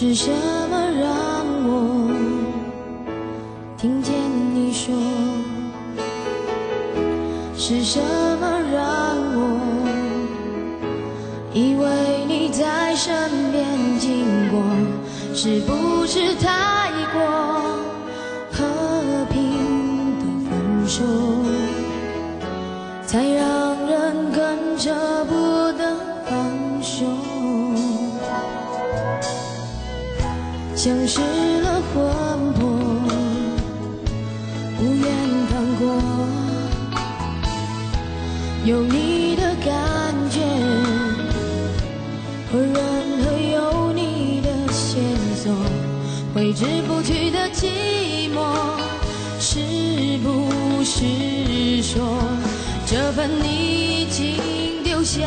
是什么让我听见你说？是什么让我以为你在身边经过？是不是太过和平的分手，才让人更舍不得放手？像失了魂魄，无缘放过。有你的感觉，和任何有你的线索，挥之不去的寂寞，是不是说这份你已经丢下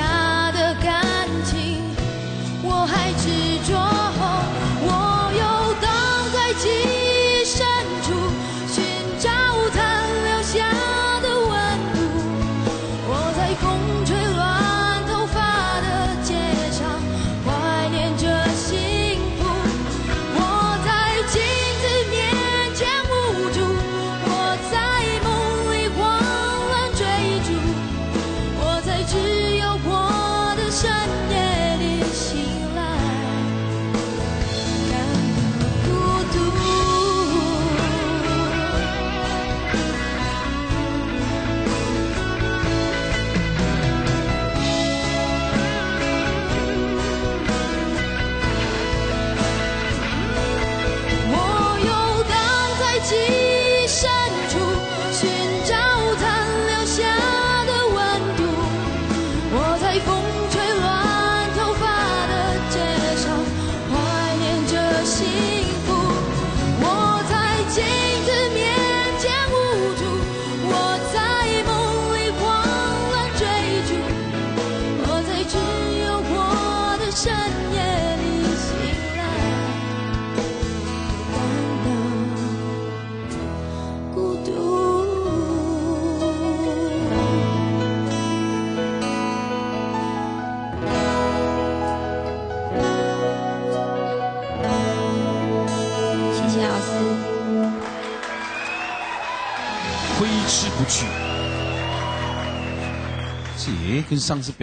挥之不去。这也跟上次表。